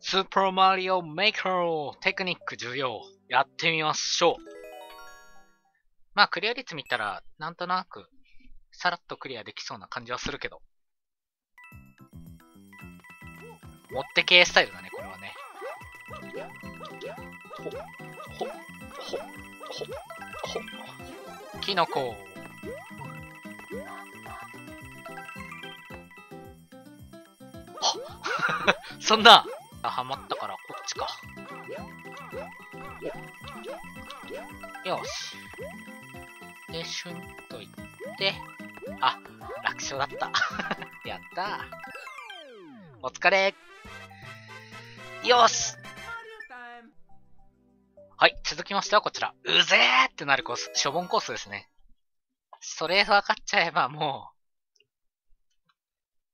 スーパーマリオメーカーテクニック重要。やってみましょう。まあ、クリア率見たら、なんとなく、さらっとクリアできそうな感じはするけど。持って系スタイルだね、これはね。ほ、ほ、ほ、ほ、ほ。キノコ。そんな、ハマったからこっちか。よし。で、シュンといって、あ、楽勝だった。やった。お疲れよしはい、続きましてはこちら。うぜーってなるコース。しょぼんコースですね。それ分かっちゃえばもう、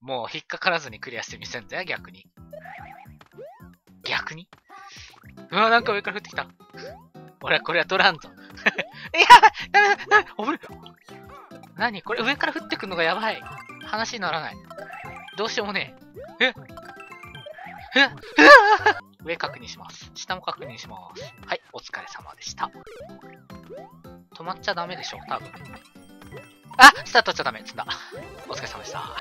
もう引っかからずにクリアしてみせんだよ、逆に。逆に？うわ、なんか上から降ってきた。俺はこれは取らんぞ。いや、ダメだ、ダメだ、危ね何？これ上から降ってくんのがやばい。話にならない。どうしようもねえ。え？え？え？上確認します。下も確認します。はい、お疲れ様でした。止まっちゃダメでしょ、多分。あスタートっちゃダメ。つんだ。お疲れ様でした。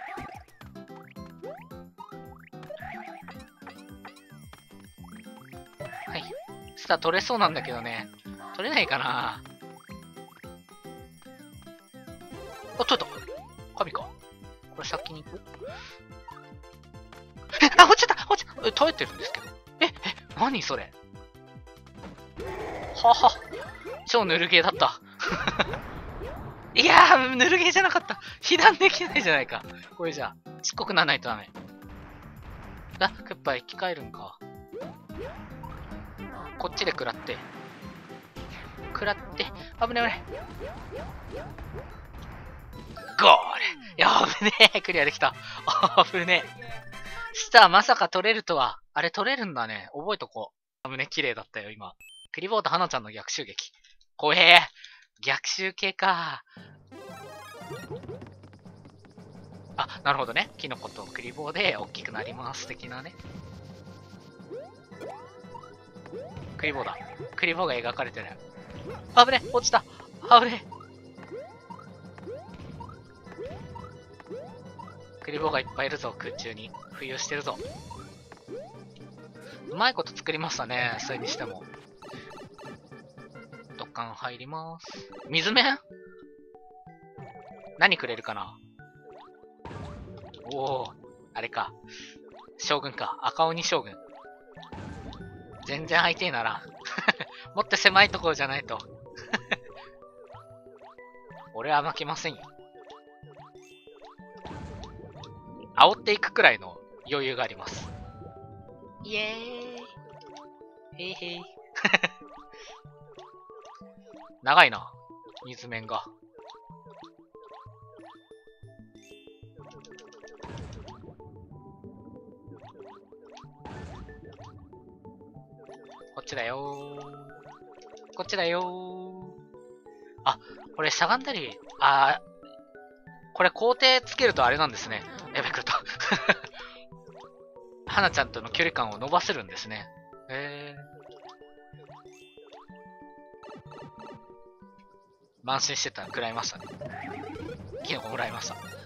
スター取れそうなんだけどね。取れないかなあ、取れた。神か。これ先に行く？え、あ、落ちちゃった落ちちゃったえ、耐えてるんですけど。え、え、何それ？はは。超ぬるゲーだった。いやー、ぬるゲーじゃなかった。被弾できないじゃないか。これじゃあ、ちっこくならないとダメ。あ、クッパ生き返るんか。こっちで食らって。食らって。危ね危ね。ゴールいや、危ねえ。クリアできた。危ねえ。スターまさか取れるとは。あれ取れるんだね。覚えとこう。危ね、綺麗だったよ、今。クリボーと花ちゃんの逆襲撃。怖え。逆襲系か。あ、なるほどね。キノコとクリボーで大きくなります。的なね。クリボーだ。クリボーが描かれてる。危ね落ちた危ねクリボーがいっぱいいるぞ、空中に。浮遊してるぞ。うまいこと作りましたね、それにしても。ドッカン入ります。水面？何くれるかな？おお、あれか。将軍か。赤鬼将軍。全然相手にならん。もっと狭いところじゃないと。俺は負けませんよ。煽っていくくらいの余裕があります。イエーイ。へいへい。長いな。水面が。ちだよー。こっちだよー。あ、これしゃがんだり、あー、これ工程つけるとあれなんですね。やべ、くると。花ちゃんとの距離感を伸ばせるんですね。へー。慢心してたら食らいましたね。キノコもらいました。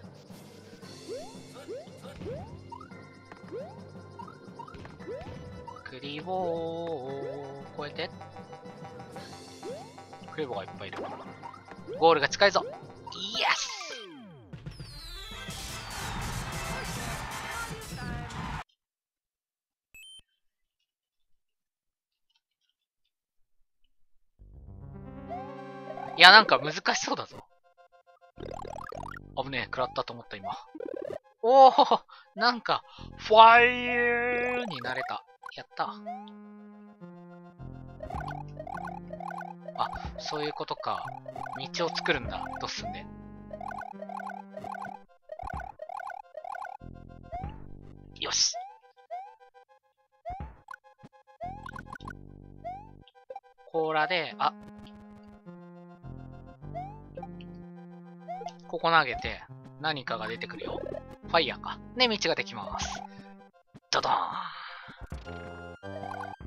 リボーを越えて。クリボがいっぱいいる。ゴールが近いぞ。イエスいや、なんか難しそうだぞ。危ねえ、食らったと思った、今。おおなんか、ファイヤーになれた。やった。あ、そういうことか。道を作るんだ。ドッスンで。よし。甲羅で、あ、ここ投げて、何かが出てくるよ。ファイヤーか。で、道ができます。ドドーン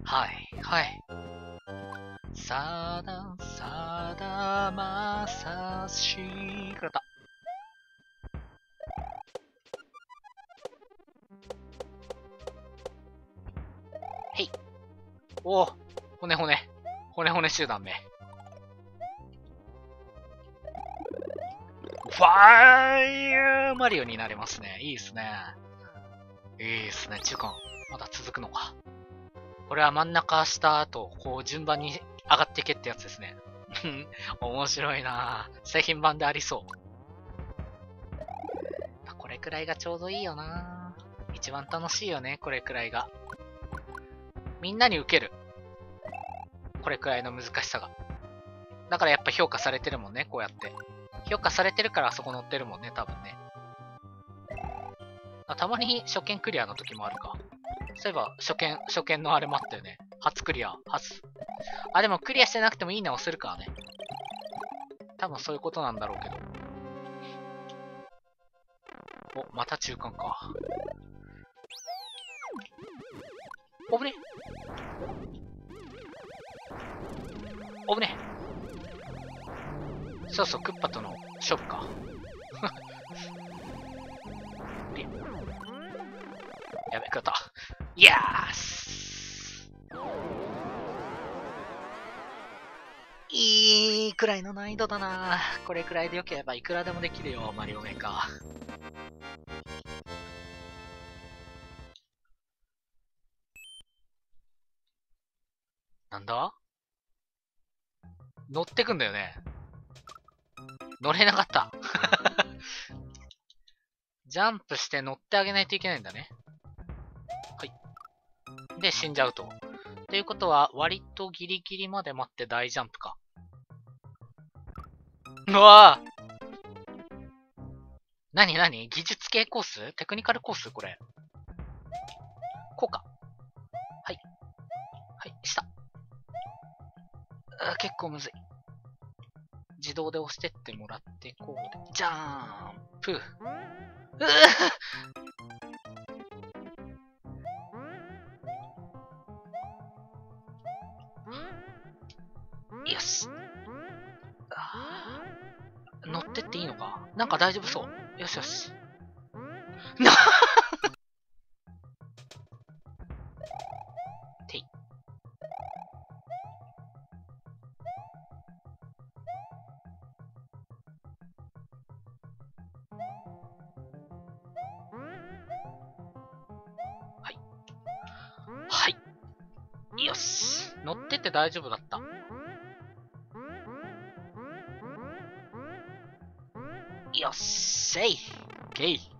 はい、はい。さだ、さだまさしくらた。へい。おお、骨骨。骨骨集団め。ファイヤーマリオになれますね。いいですね。いいですね。中間、まだ続くのか。これは真ん中した後、こう順番に上がっていけってやつですね。面白いなぁ。製品版でありそう。これくらいがちょうどいいよなぁ。一番楽しいよね、これくらいが。みんなに受ける。これくらいの難しさが。だからやっぱ評価されてるもんね、こうやって。評価されてるからあそこ乗ってるもんね、多分ね。あたまに初見クリアの時もあるか。そういえば、初見、初見のあれもあったよね。初クリア、初。あ、でもクリアしてなくてもいいね押せるからね。多分そういうことなんだろうけど。お、また中間か。おぶねおぶねそうそう、クッパとの勝負か。やべ、食った。イエースいいくらいの難易度だなこれくらいでよければいくらでもできるよ、マリオメーカー。なんだ？乗ってくんだよね。乗れなかった。ジャンプして乗ってあげないといけないんだね。で、死んじゃうと。ということは、割とギリギリまで待って大ジャンプか。うわぁなになに技術系コース？テクニカルコース？これ。こうか。はい。はい、下。あ結構むずい。自動で押してってもらって、こうで。じゃーんプうぅよし。乗ってっていいのかなんか大丈夫そう。よしよし。なてい。はい。はい。よし。乗ってって大丈夫だった。よっしゃい。ゲイ。